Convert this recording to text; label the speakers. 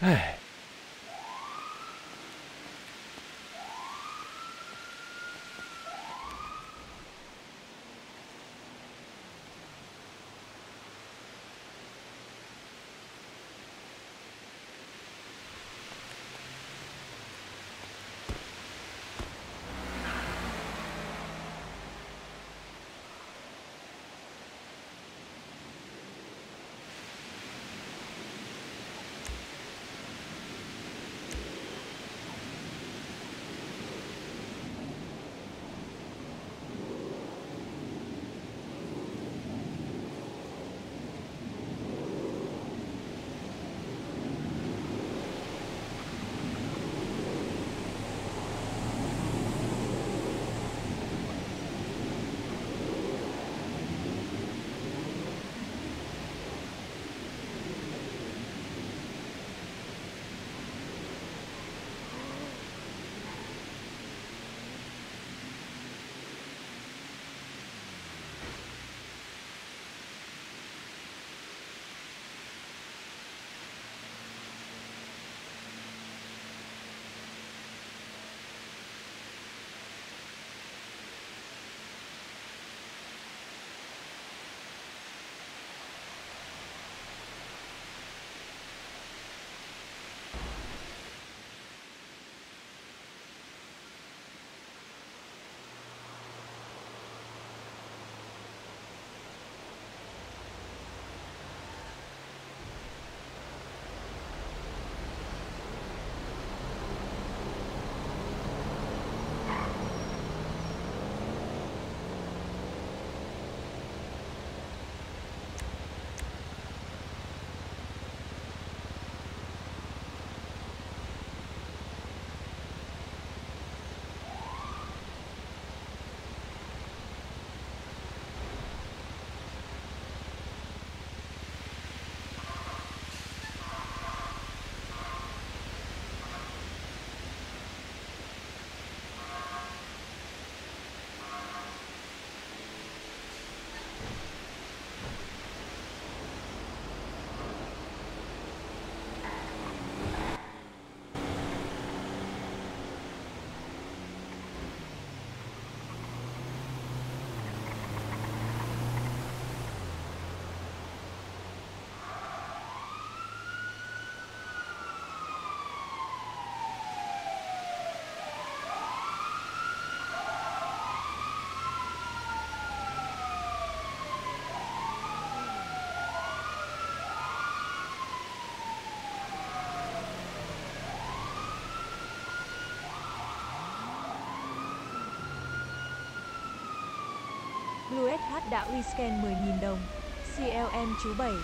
Speaker 1: 唉。
Speaker 2: Blue đã uy scan 10.000 đồng. CLM chú 7